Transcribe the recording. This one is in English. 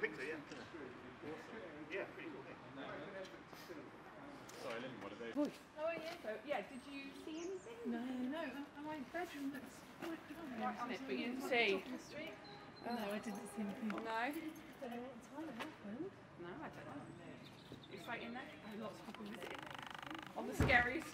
think so, yeah. Yeah, pretty cool thing. Sorry, Lynn, what are they? Oh yeah. So yeah, did you see anything? No, no, and my bedroom looks quite good. Right on it, but you didn't see. On the street. Oh. No, I didn't see anything. No. I don't know what time it happened. No, I don't know. It's right in there. Oh, lots of people visiting. On the scariest